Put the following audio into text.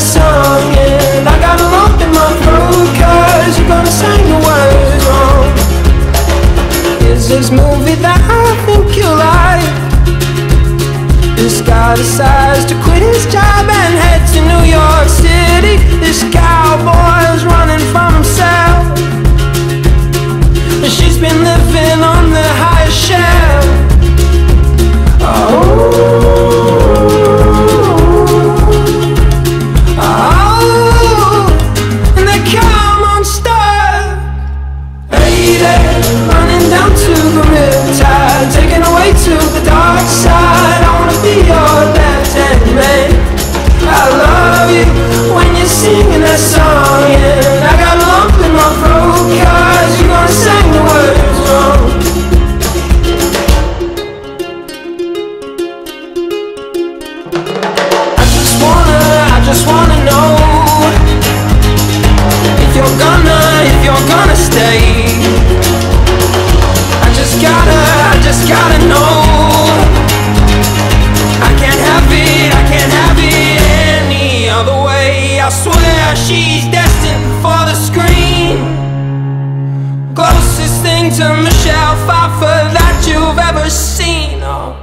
song, and I got a lump in my you're gonna sing the words wrong. Is this movie that I think you like? This guy decides to quit his job I love you when you're singing that song, and I got a lump in my gonna sing the words wrong. I just wanna, I just wanna know I swear she's destined for the screen. Closest thing to Michelle Pfeiffer that you've ever seen. Oh,